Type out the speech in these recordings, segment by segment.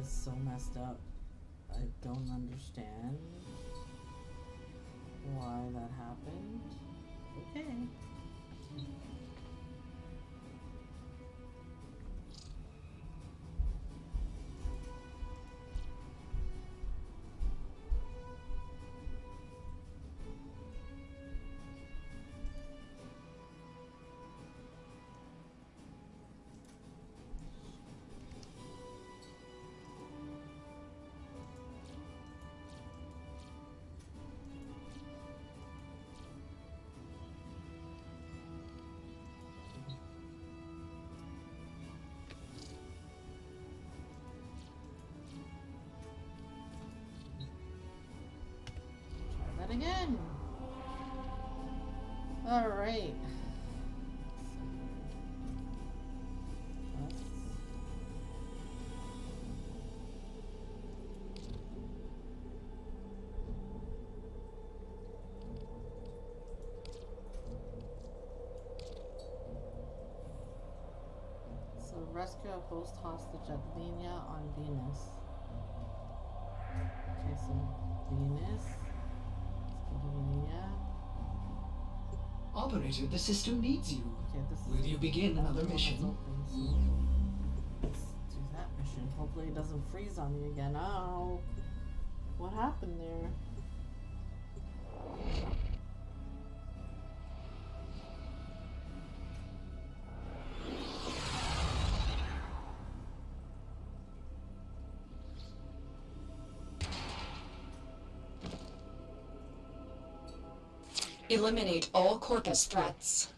is so messed up. I don't understand why that happened. Okay. That again. All right. So rescue a host hostage at Linea on Venus. Okay, so Venus. Operator, the system needs you. Okay, Will you begin another mission? Let's do that mission. Hopefully it doesn't freeze on me again. Oh, what happened there? Eliminate all Corpus threats.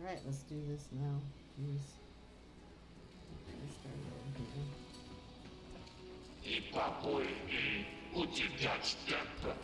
All right, let's do this now. Please. Okay, start over here. И попойки у тебя степа.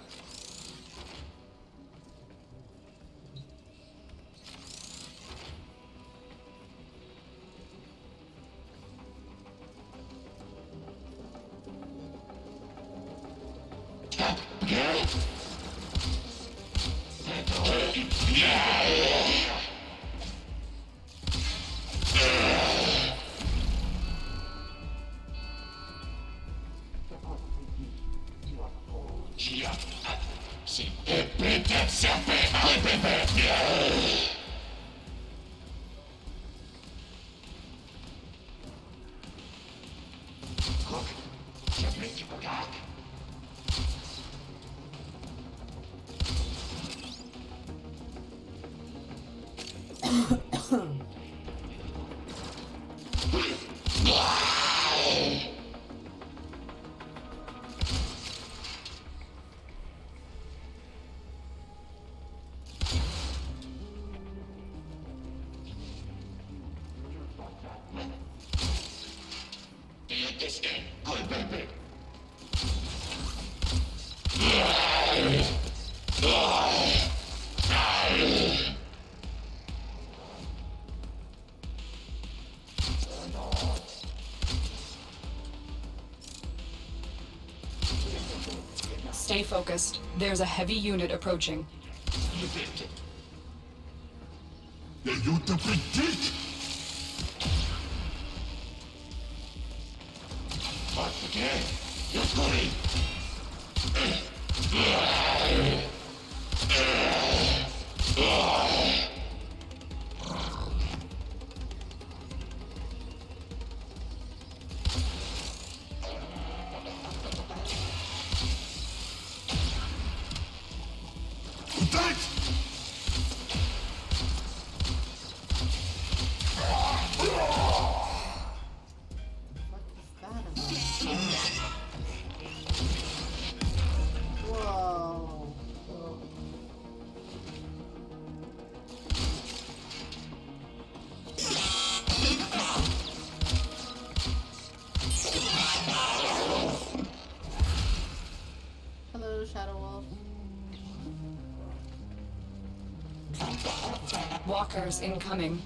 Stay focused. There's a heavy unit approaching. You. You predict! Shadow Wolf. Walkers incoming.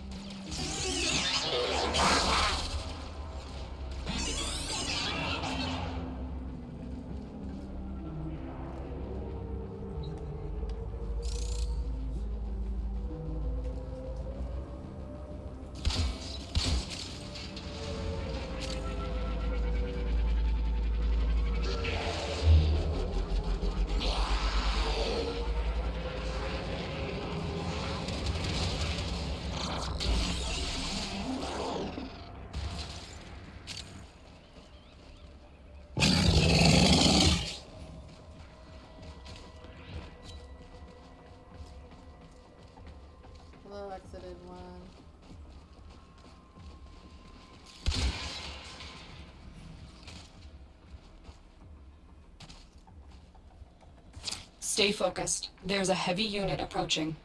Stay focused. There's a heavy unit approaching.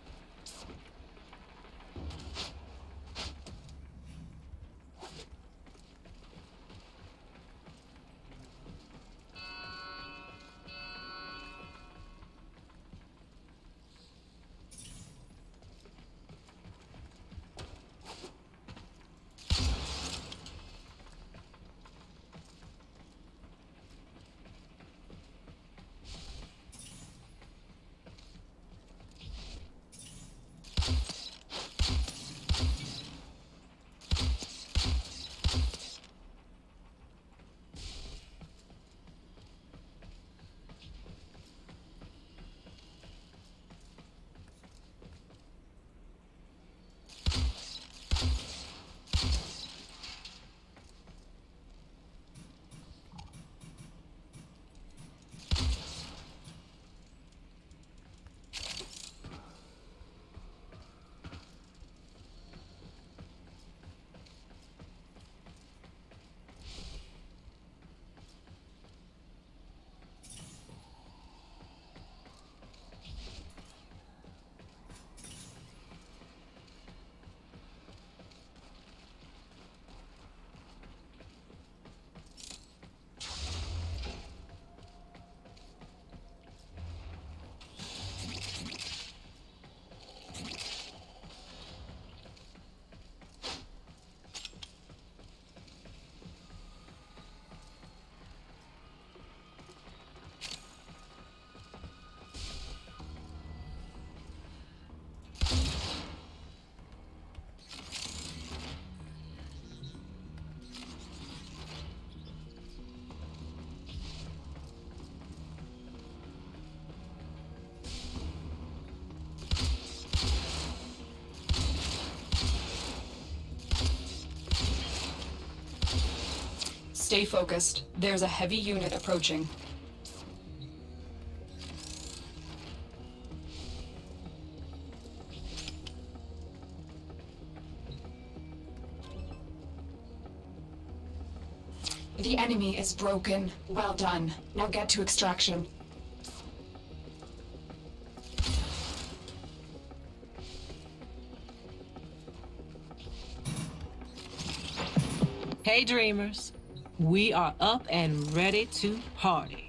Stay focused. There's a heavy unit approaching. The enemy is broken. Well done. Now get to extraction. Hey, dreamers. We are up and ready to party.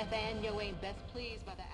Nathaniel ain't best pleased by the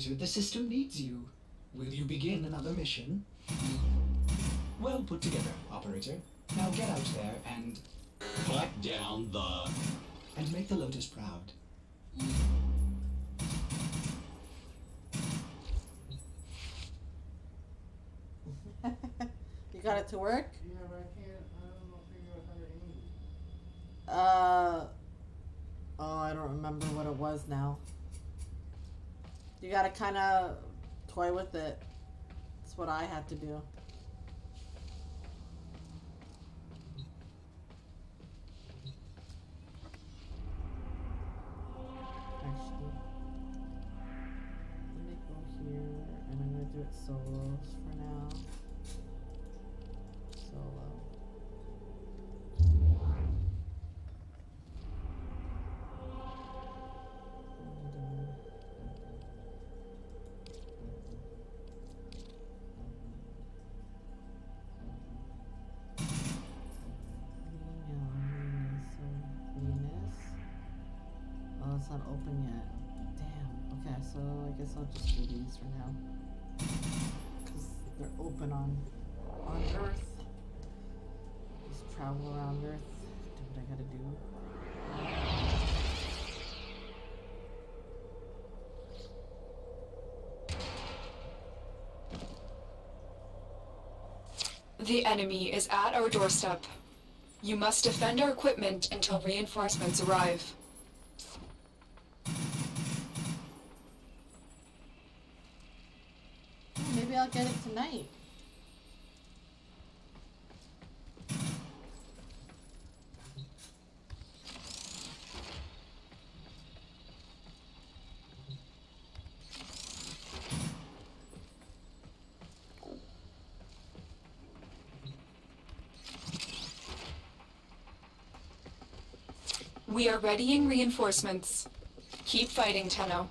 Operator, the system needs you. Will you begin another mission? Well put together, Operator. Now get out there and Cut down the. and make the Lotus proud. You got it to work? Yeah, but I can't. I don't know. Figure out how to aim. Uh. Oh, I don't remember what it was now. You gotta kind of toy with it. That's what I had to do. Actually, let me go here, and I'm gonna do it solos for now. Not open yet. Damn. Okay, so I guess I'll just do these for now. Because they're open on on Earth. Just travel around Earth. Do what I gotta do. The enemy is at our doorstep. You must defend our equipment until reinforcements arrive. Tonight. We are readying reinforcements. Keep fighting, Tenno.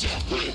Yeah.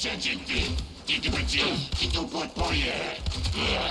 dzieci, dzieci, dzieci, dzieci, dzieci, dzieci, dzieci, dzieci, dzieci,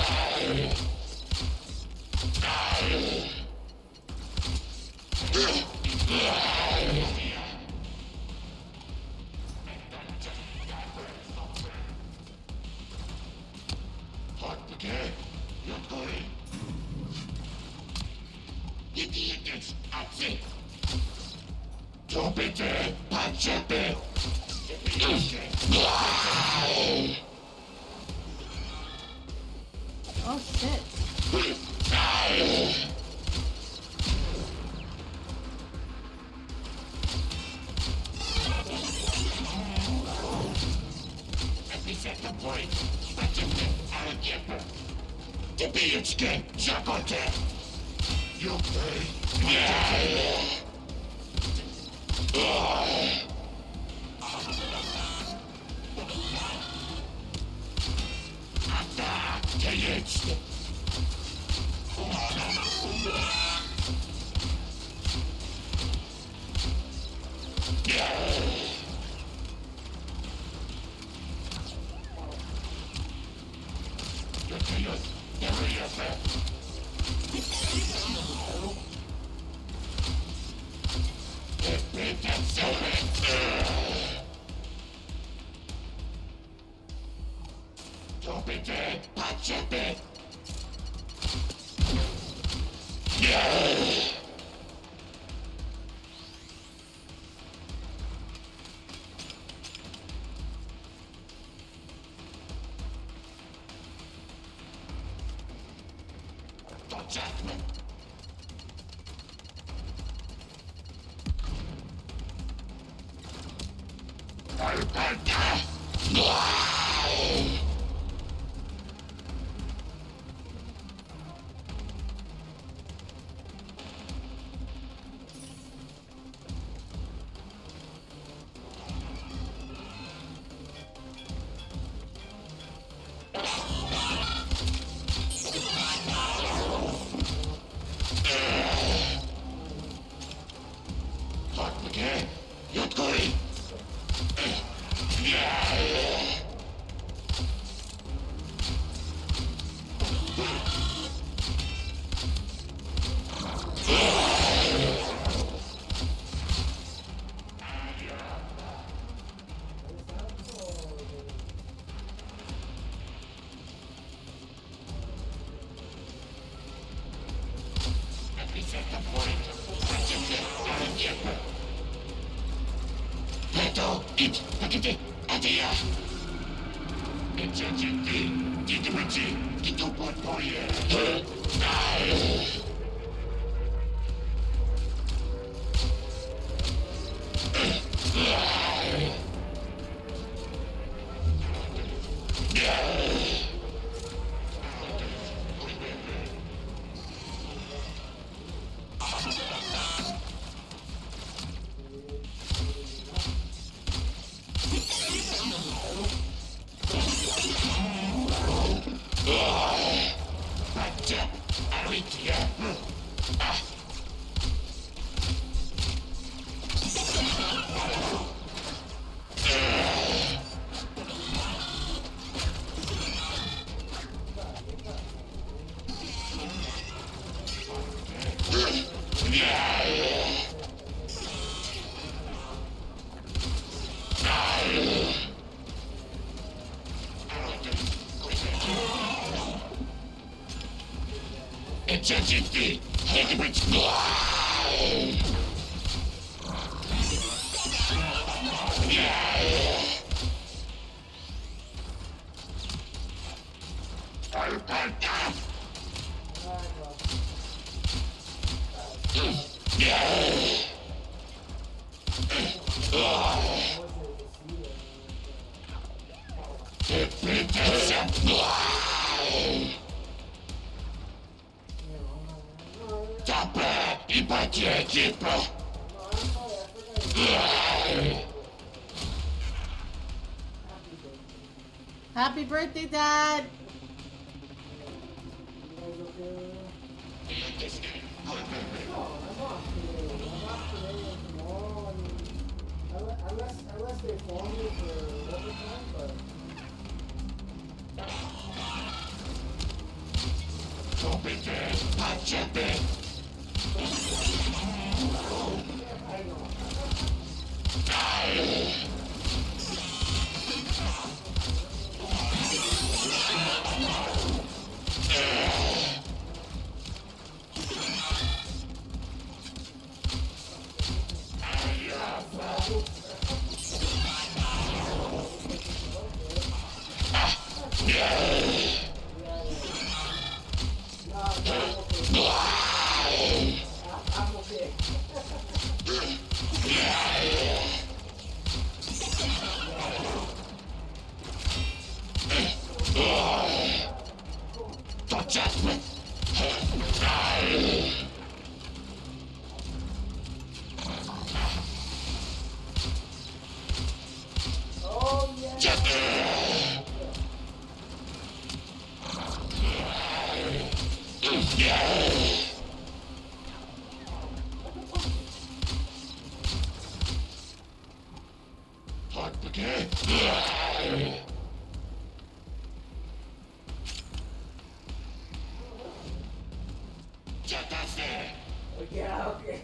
Yeah, okay.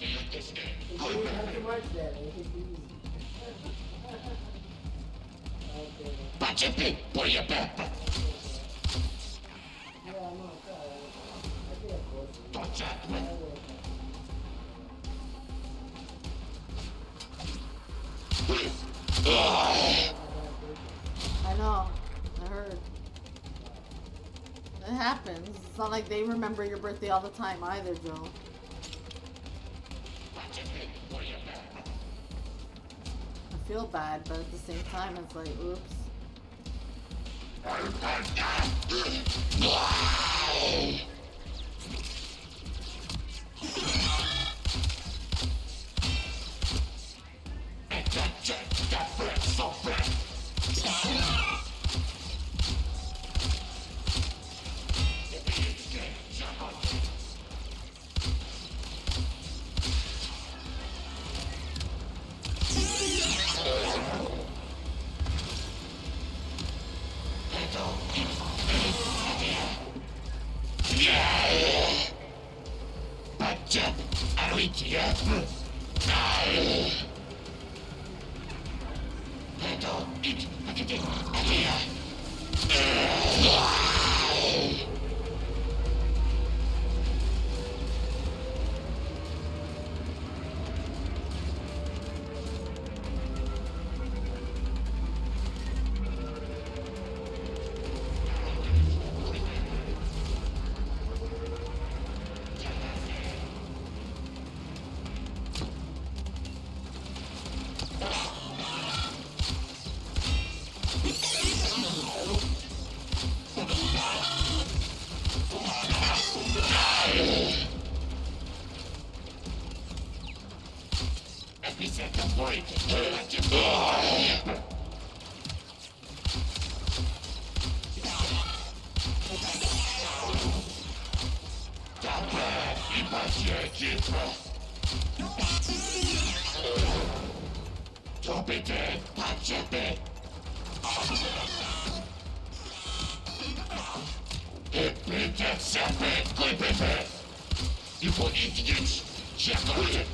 you don't have to watch that. Make it easy. okay. Budget, put your back. remember your birthday all the time either, Joe. I feel bad, but at the same time, it's like, oops. И придется быть глупыми. И будете чекнуть.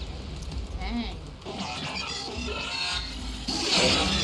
Dang.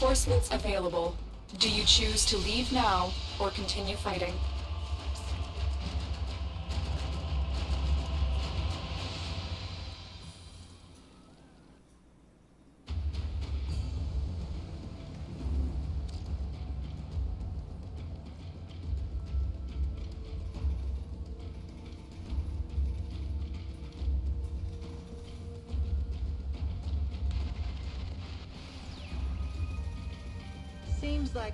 Reinforcements available. Do you choose to leave now or continue fighting?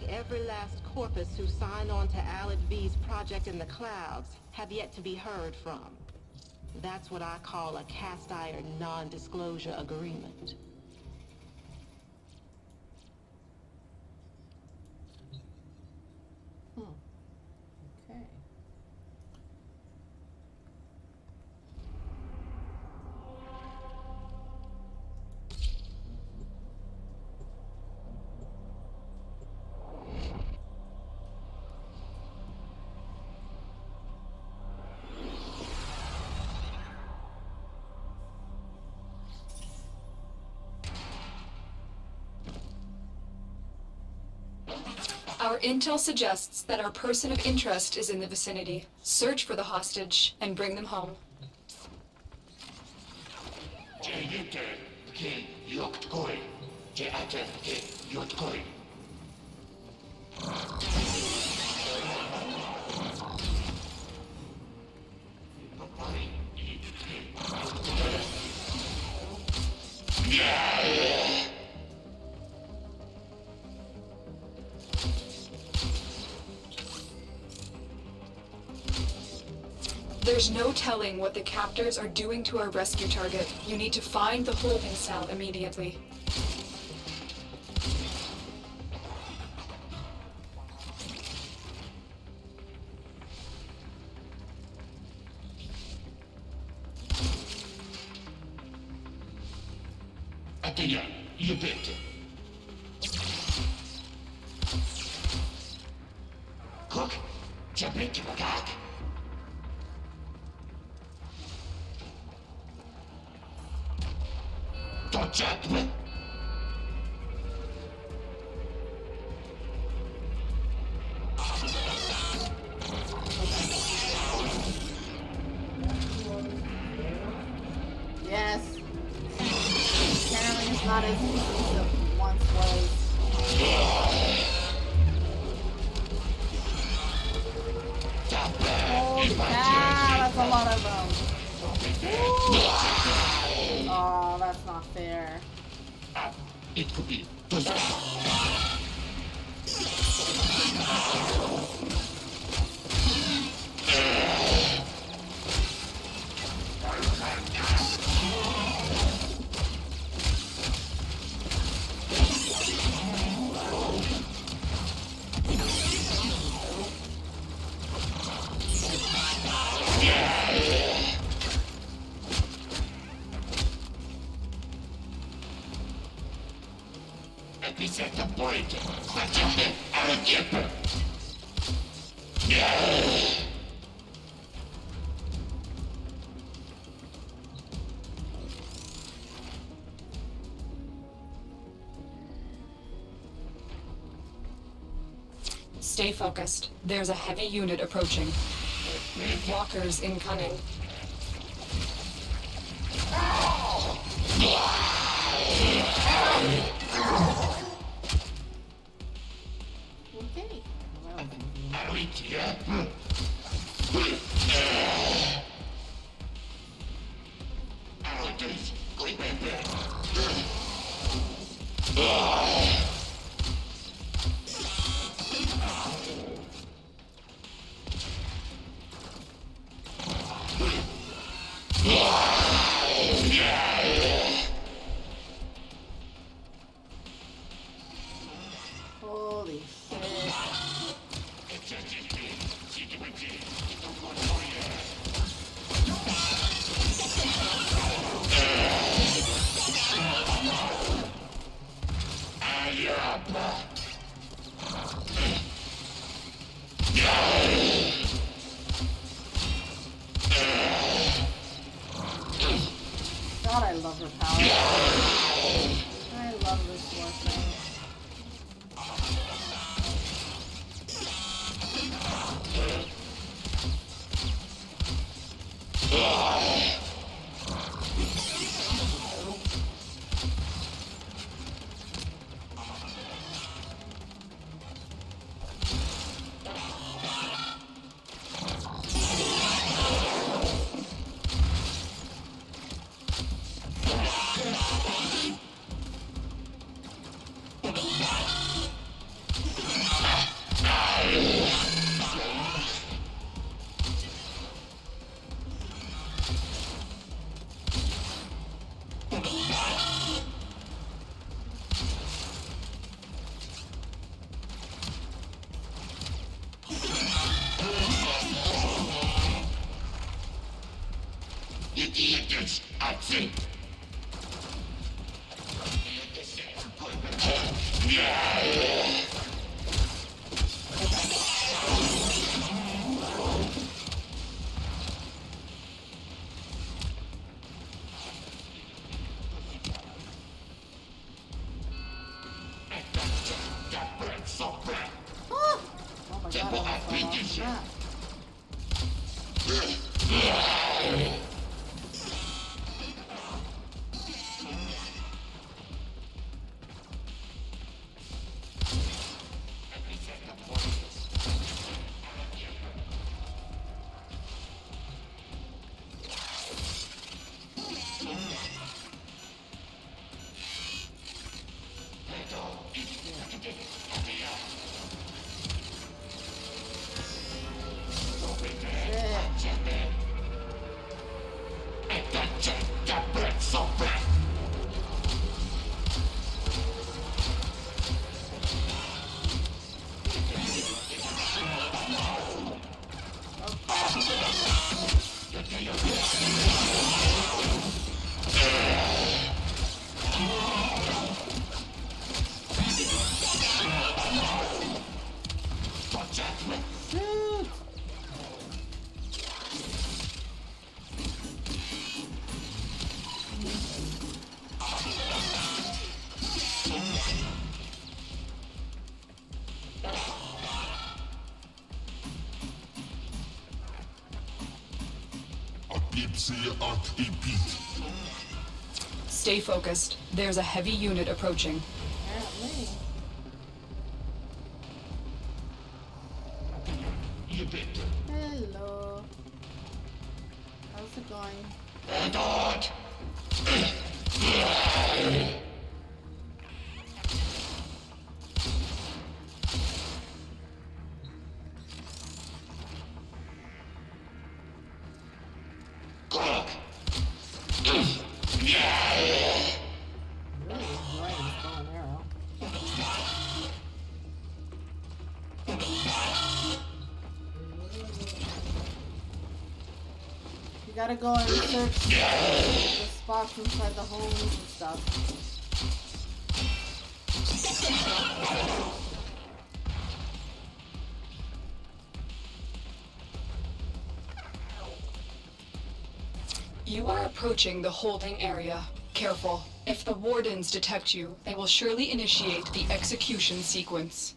Like every last corpus who signed on to Alad V's project in the clouds have yet to be heard from. That's what I call a cast iron non-disclosure agreement. Our intel suggests that our person of interest is in the vicinity. Search for the hostage and bring them home. Yotkoi. Telling what the captors are doing to our rescue target. You need to find the holding cell immediately. Focused. There's a heavy unit approaching. Walkers incoming. Okay. Well, Stay focused. There's a heavy unit approaching. Gotta go and search the spots inside the homes and stuff. You are approaching the holding area. Careful. If the wardens detect you, they will surely initiate the execution sequence.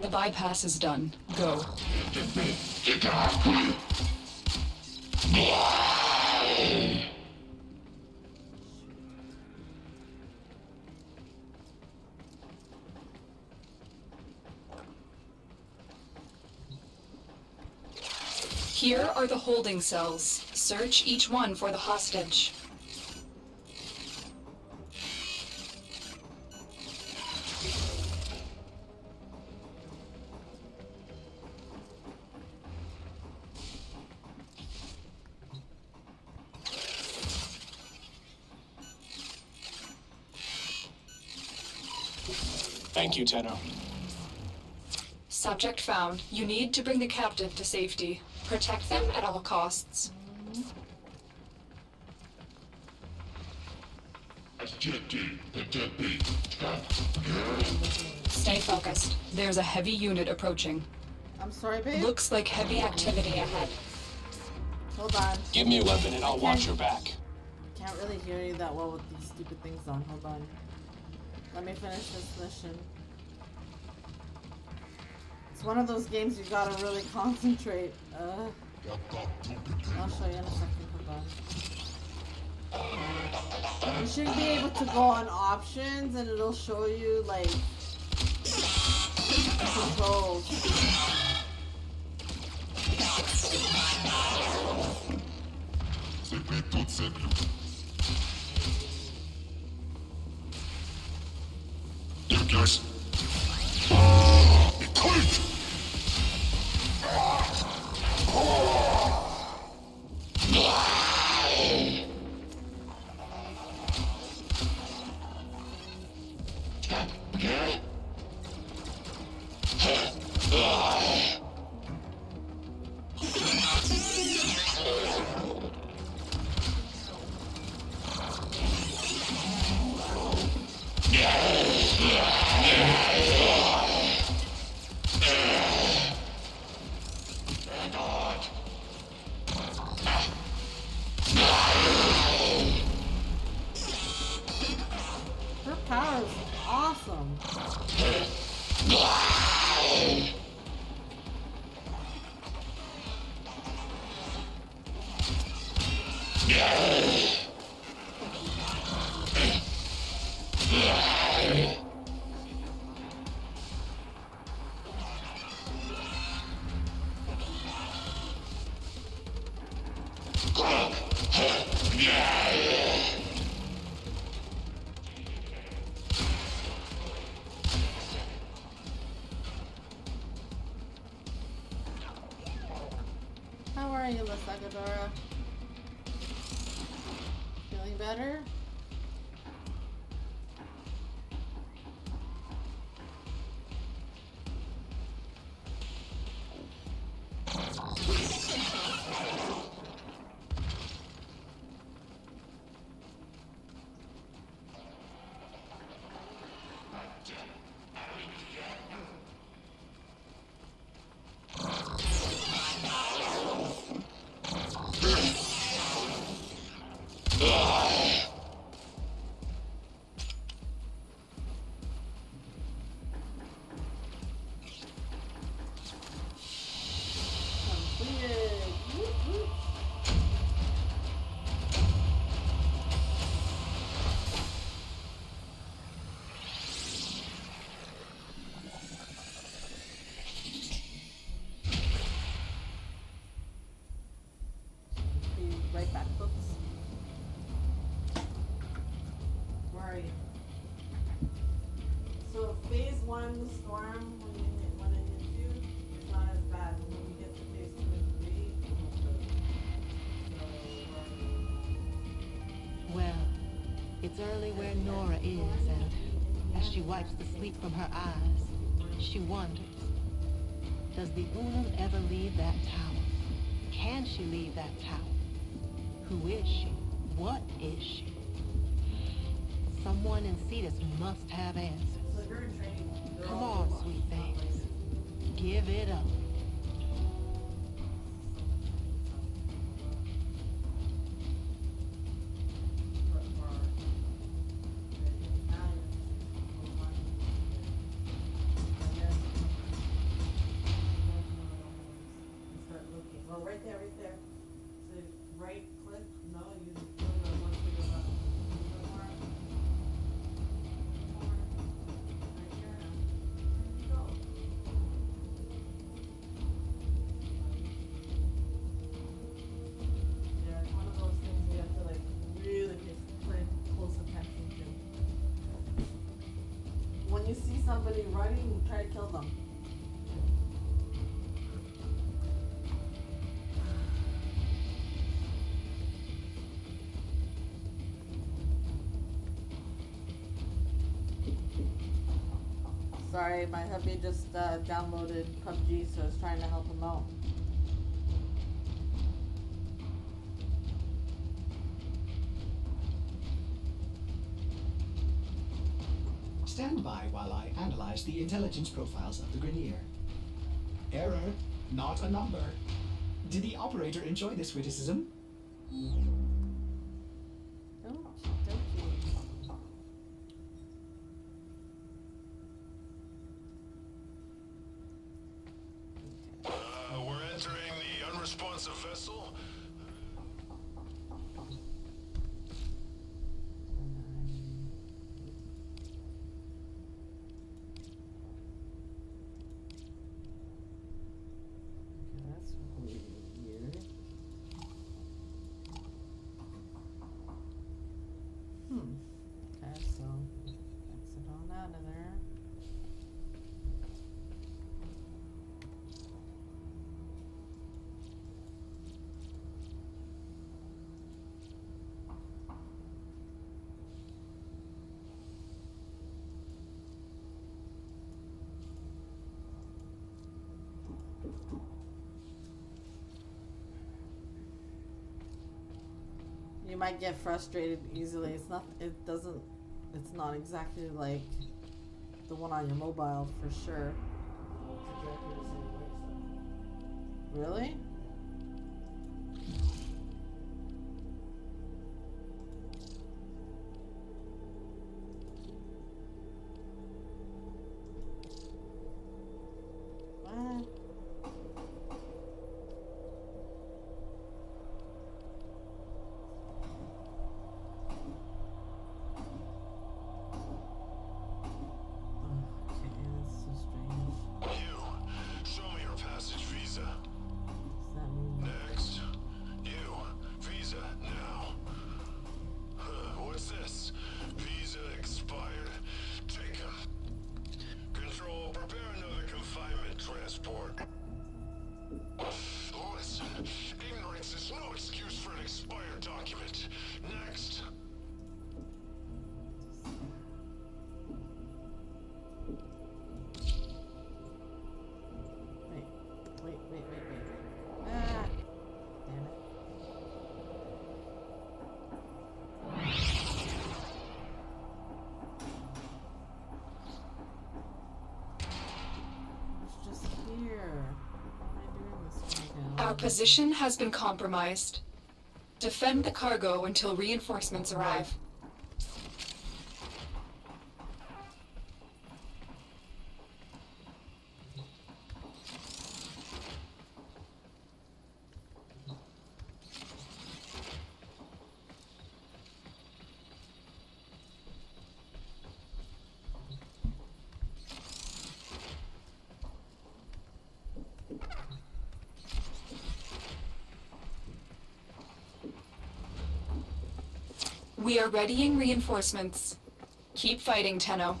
The bypass is done. Go. Are the holding cells. Search each one for the hostage. Thank you, Tenno. Subject found. You need to bring the captive to safety. Protect them at all costs. Stay focused. There's a heavy unit approaching. I'm sorry, babe. Looks like heavy activity ahead. Hold on. Give me a weapon and I'll watch your back. Can't really hear you that well with these stupid things on. Hold on. Let me finish this mission. It's one of those games you gotta really concentrate. Uh, I'll show you in a second. fun. You should be able to go on options and it'll show you like controls. It's early where Nora is, and as she wipes the sleep from her eyes, she wonders, does the Unum ever leave that tower? Can she leave that tower? Who is she? What is she? Someone in Cetus must have answers. Come on, sweet things. Give it up. Somebody running, try to kill them. Sorry, my hubby just uh, downloaded PUBG, so I was trying to help Stand by while I analyze the intelligence profiles of the Grineer. Error, not a number. Did the operator enjoy this witticism? Oh, don't you? Uh, we're entering the unresponsive vessel. you might get frustrated easily. It's not. It doesn't. It's not exactly like the one on your mobile for sure. It's exactly the same way, so. Really? Our position has been compromised. Defend the cargo until reinforcements arrive. We are readying reinforcements. Keep fighting, Tenno.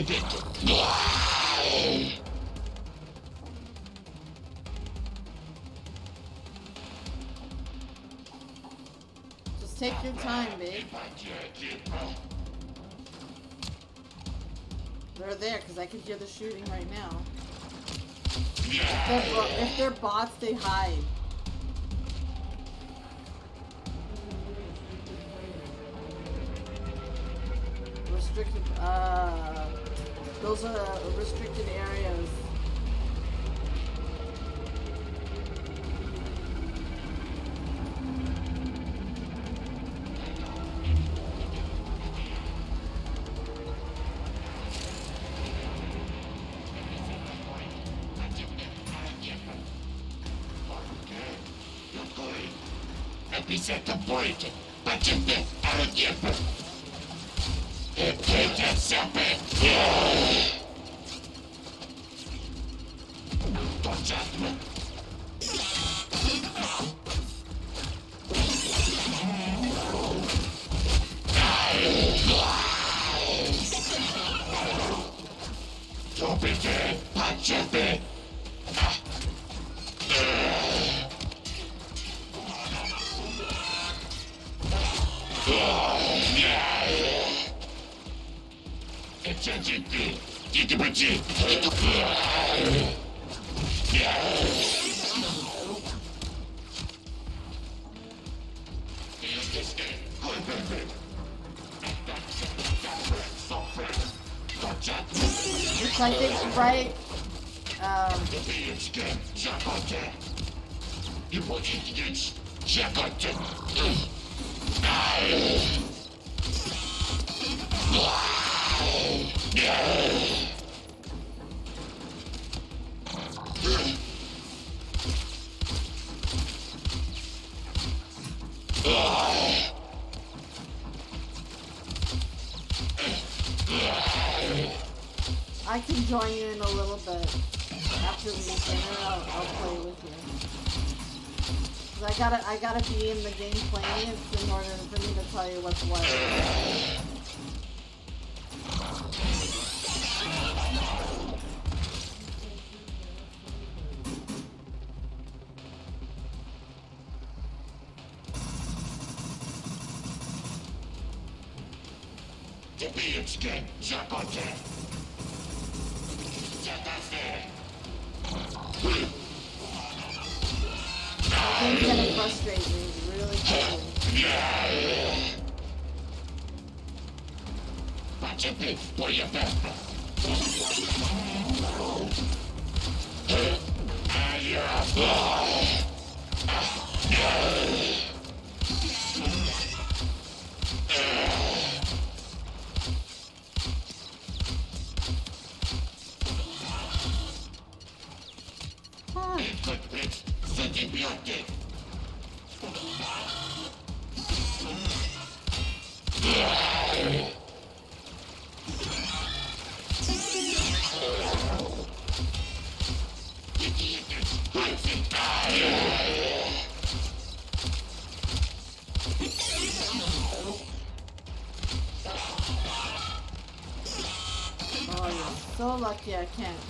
Just take your time, babe. They're there because I can hear the shooting right now. If they're, if they're bots, they hide. Those are restricted areas. gotta be in the game playing it in order for me to tell you what's what. Debian skin, jump on Yeah, I can't.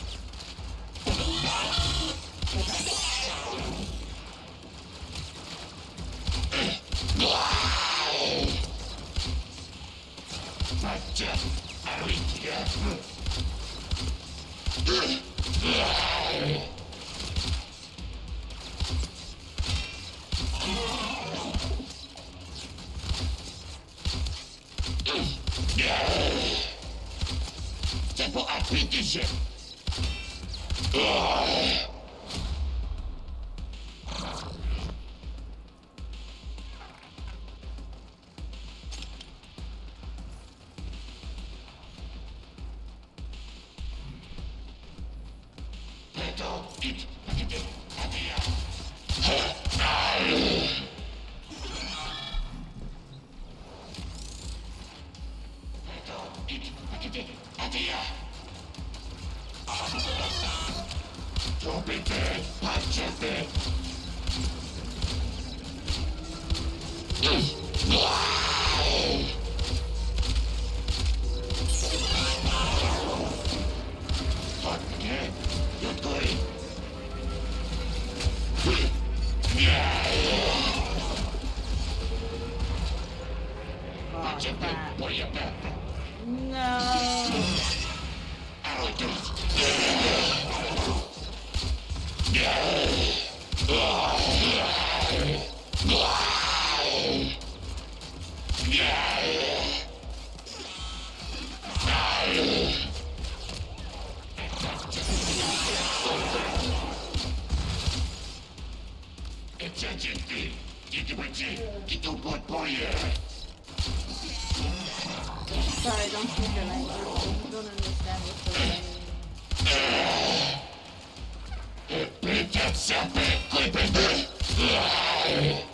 Stop it, flip it,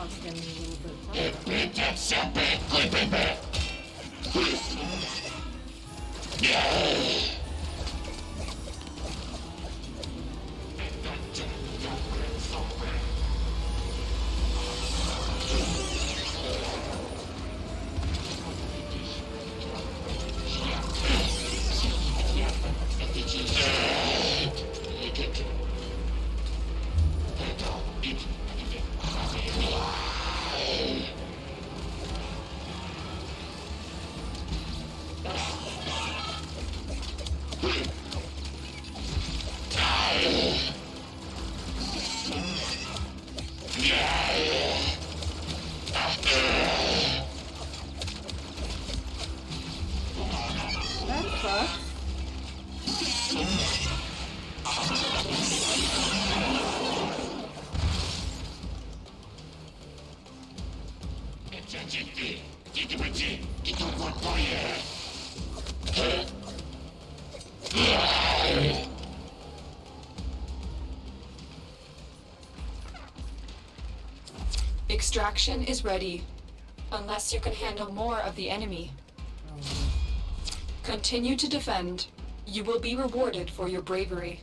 now it's a little bit tougher. It gets a bit creepy. Yeah. Action is ready. Unless you can handle more of the enemy. Continue to defend. You will be rewarded for your bravery.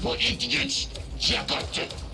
People idiots, Jakarta. Pacha,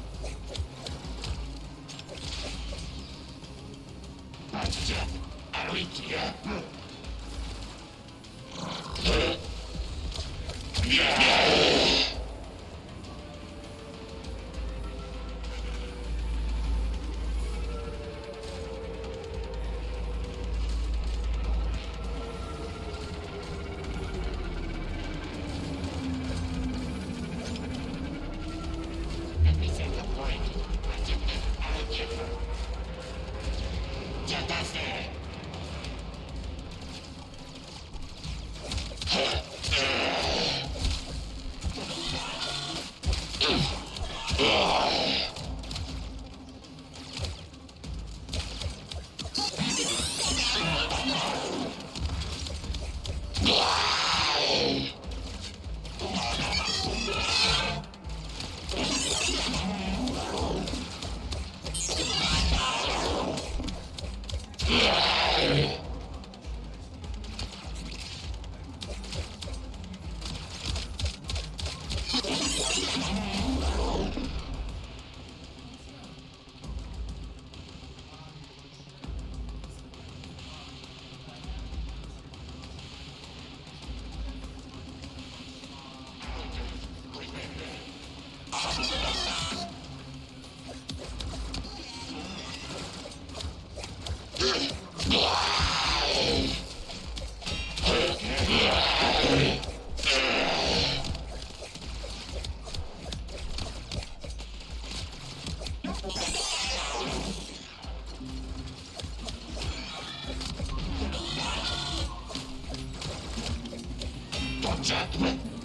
Gentlemen. Holy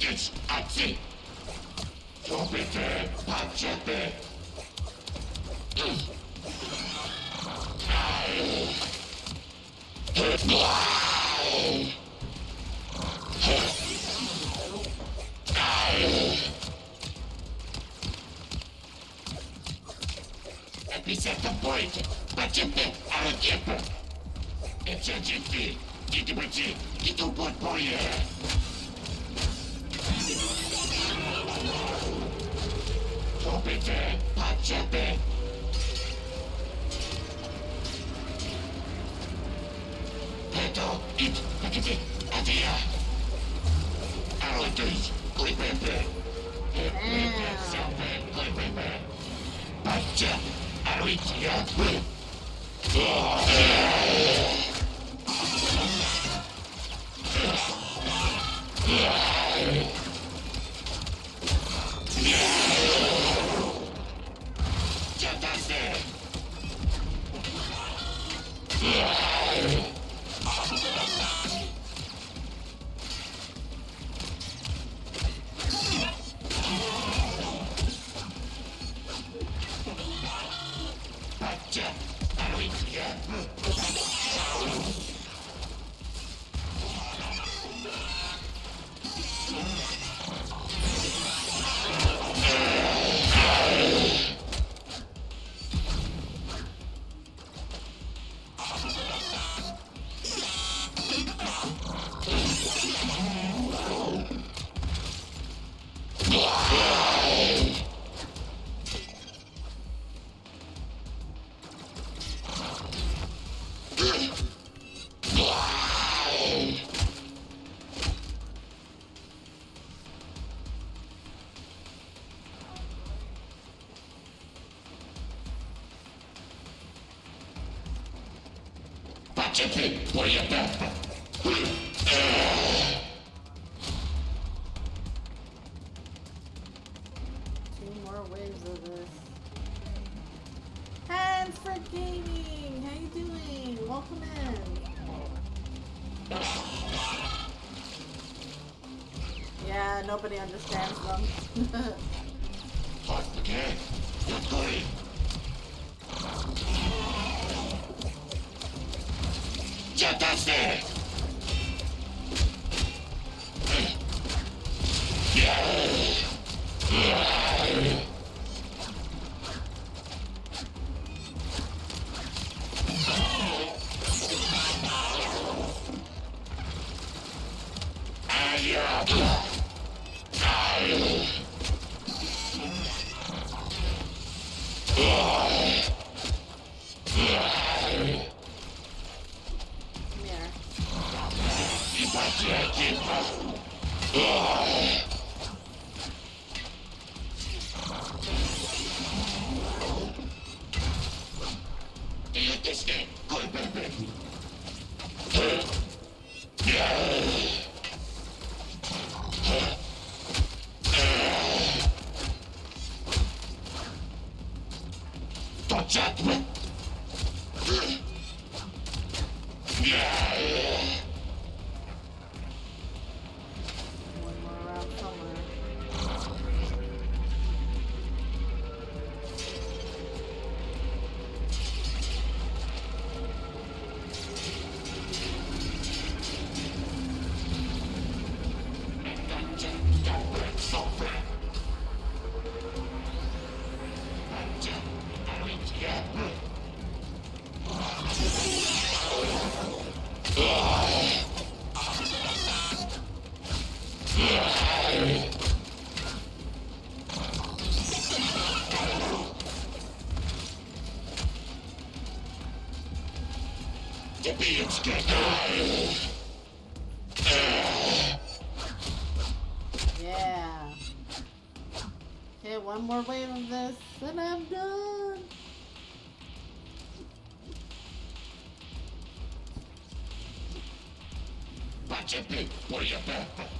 It's Atsi! Jupiter, Pachepe! Епицентър боите! Пачете! Аракепа! Епсен джинфи! Китубачи! Китубот боя! Everything, but you Yeah. What are you, bad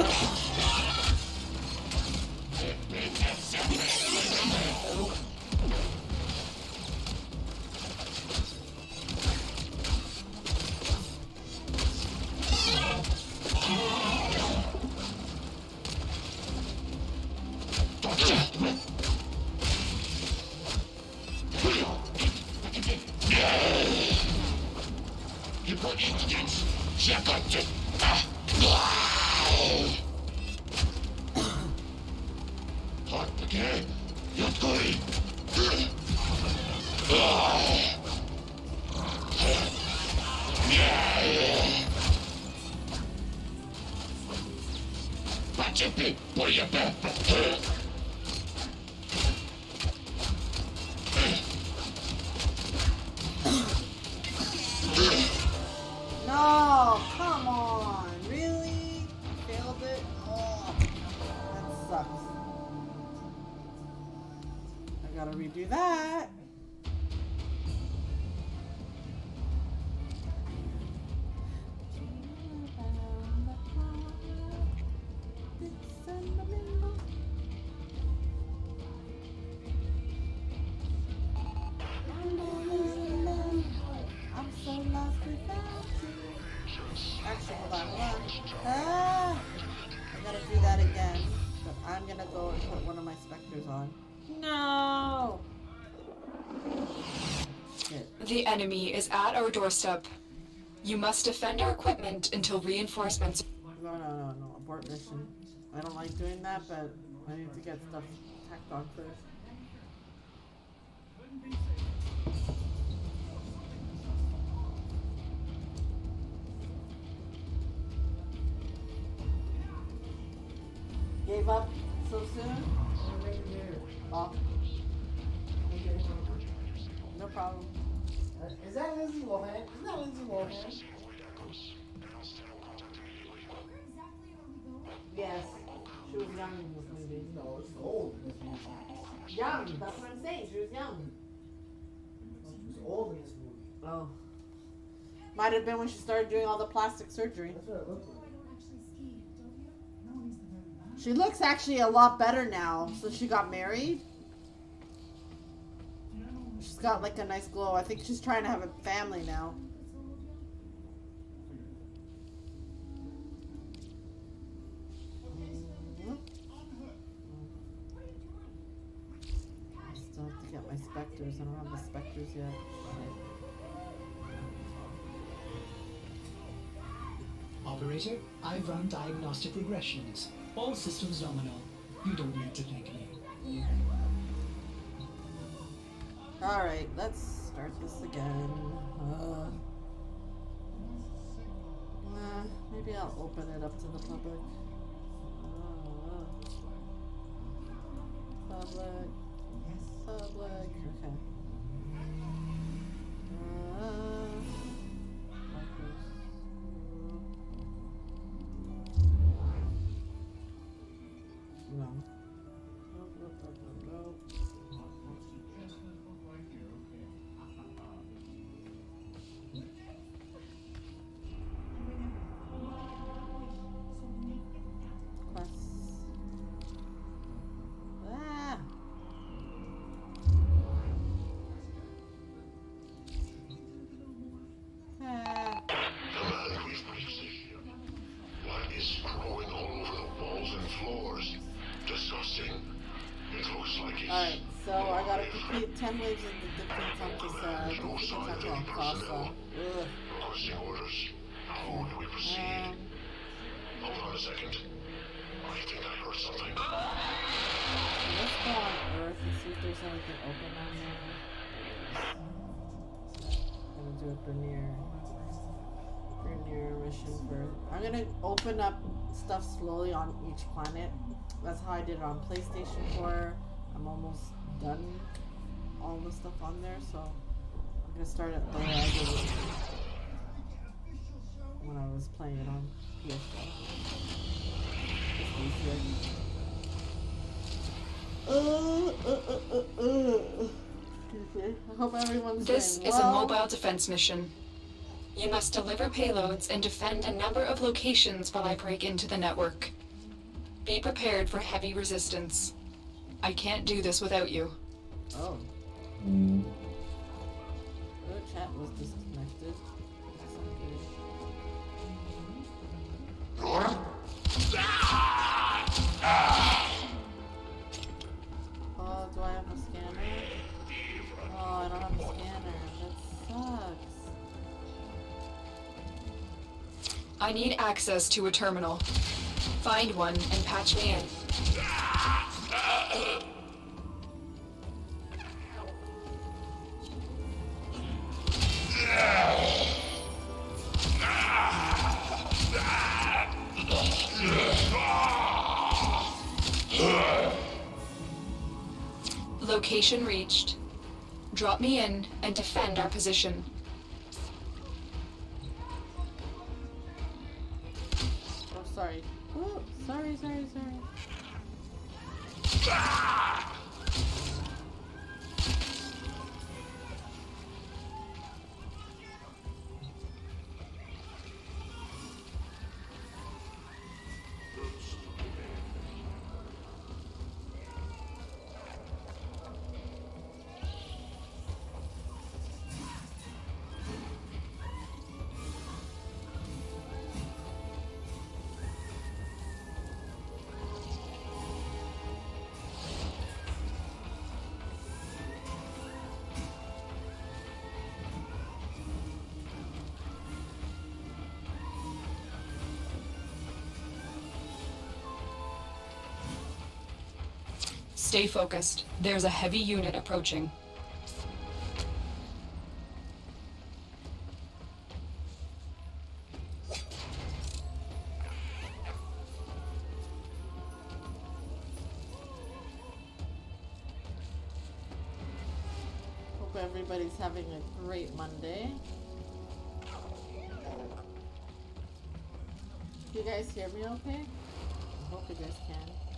Okay. enemy is at our doorstep. You must defend our equipment until reinforcements. No, no, no, no. Abort mission. I don't like doing that, but I need to get stuff tacked on first. Gave up so soon? Oh. No problem. Is that Lindsay Lohan? Isn't that Lindsay Lohan? Yes. She was young in this movie. No, she's old in this movie. Young, that's what I'm saying. She was young. She was old in this movie. Oh. Might have been when she started doing all the plastic surgery. That's what it looked like. She looks actually a lot better now since she got married. She's got like a nice glow. I think she's trying to have a family now. I still have to get my specters. I don't have the specters yet. Operator, I've run diagnostic regressions. All systems nominal. You don't need to thank me. Alright, let's start this again. Uh, uh, maybe I'll open it up to the public. Uh, public. Public. On each planet. That's how I did it on PlayStation 4. I'm almost done all the stuff on there, so I'm gonna start at the way I did it when I was playing it on PS4. Uh, uh, uh, uh, uh. Excuse me. I hope everyone's This is a mobile defense mission. You must deliver payloads and defend a number of locations while I break into the network. Be prepared for heavy resistance. I can't do this without you. Oh. The chat was disconnected. That's not good. Oh, do I have a scanner? Oh, I don't have a scanner. That sucks. I need access to a terminal. Find one and patch me in. Location reached. Drop me in and defend our position. Stay focused. There's a heavy unit approaching. Hope everybody's having a great Monday. You guys hear me okay? I hope you guys can.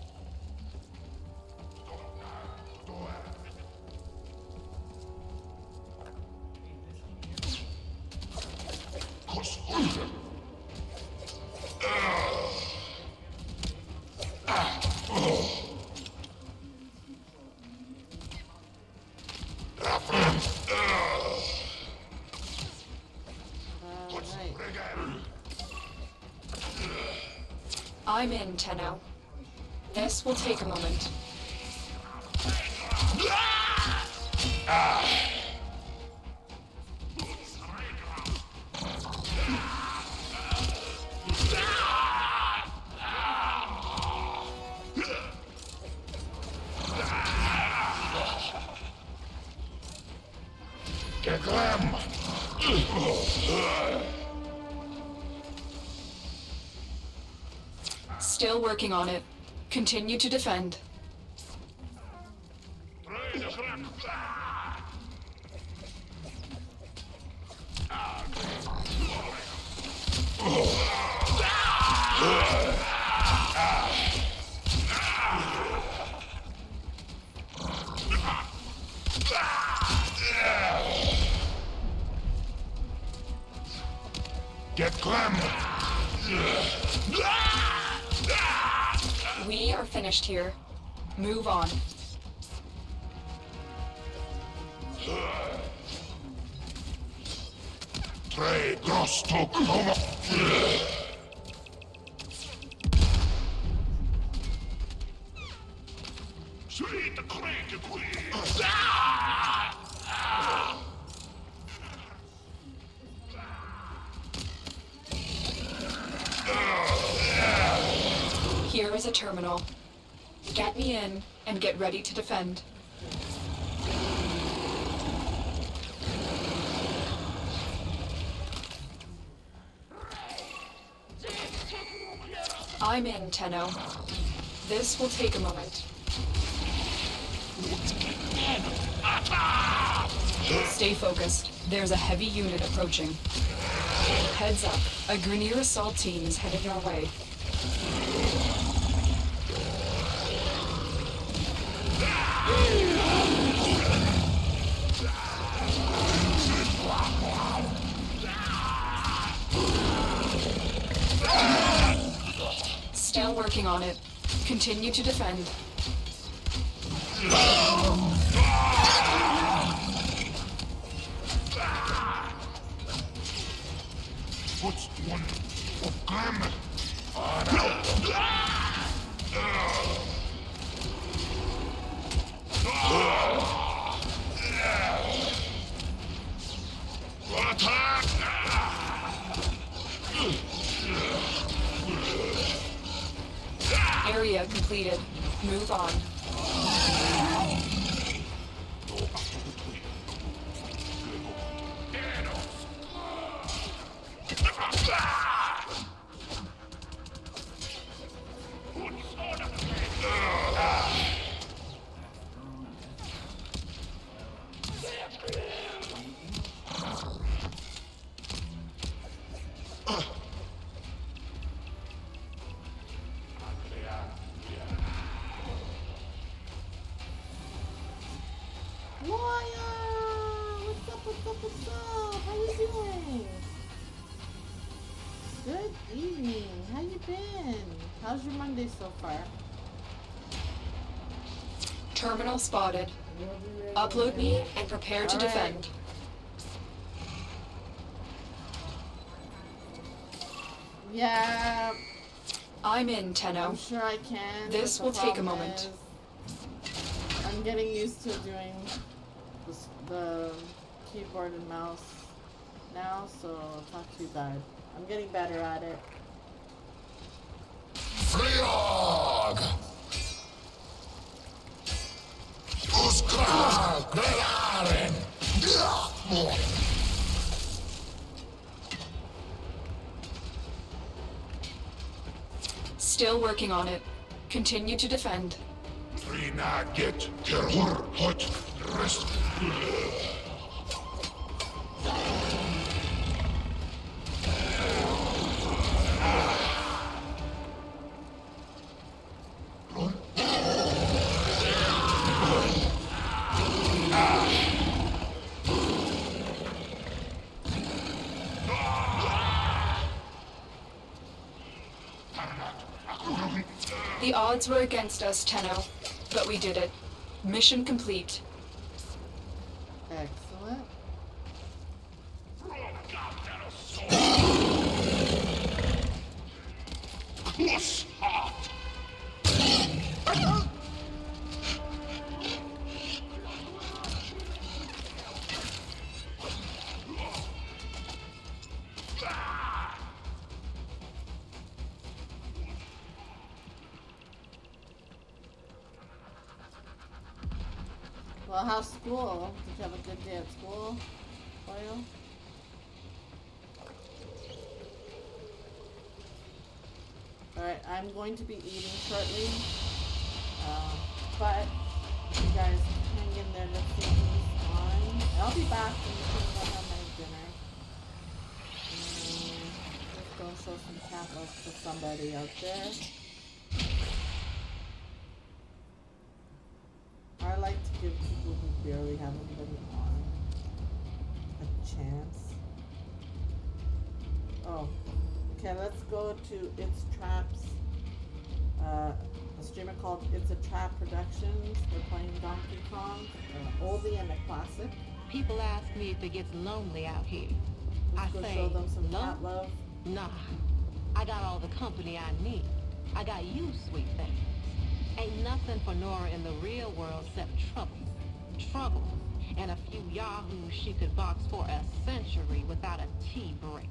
I'm in, Tenno. This will take a moment. Get working on it. Continue to defend. Are to defend. I'm in, Tenno. This will take a moment. Stay focused. There's a heavy unit approaching. Heads up. A Grineer assault team is headed your way. Working on it. Continue to defend. So far? Terminal spotted. Upload me and prepare to All right. defend. Yeah, I'm in, I'm Tenno. sure I can. This will take a moment. I'm getting used to doing the, the keyboard and mouse now, so it's not too bad. I'm getting better at it. Working on it. Continue to defend. Get Gerhur hot rest. Odds were against us, Tenno, but we did it. Mission complete. School? Did you have a good day at school, Boyle? Alright, I'm going to be eating shortly. Uh, but you guys hang in there, let's see who's on. I'll be back when soon I have my dinner. And let's go show some cat to somebody out there. I like to give people who barely have anybody on a chance. Oh, okay. Let's go to It's Traps. Uh, a streamer called It's a Trap Productions. They're playing Donkey Kong, uh, oldie and a classic. People ask me if it gets lonely out here. I Let's go say, show them some love. Nah, I got all the company I need. I got you, sweet thing. Ain't nothing for Nora in the real world except trouble. Trouble. And a few yahoos she could box for a century without a tea break.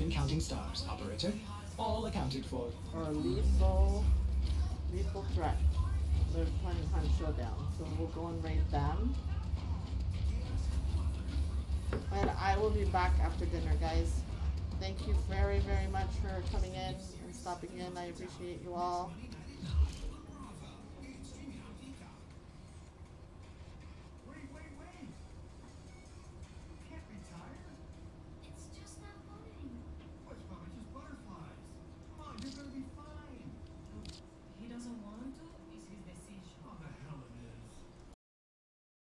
Been counting stars, operator. All accounted for. or lethal lethal threat. They're playing Hunt Showdown, so we'll go and raid them. And I will be back after dinner, guys. Thank you very, very much for coming in and stopping in. I appreciate you all.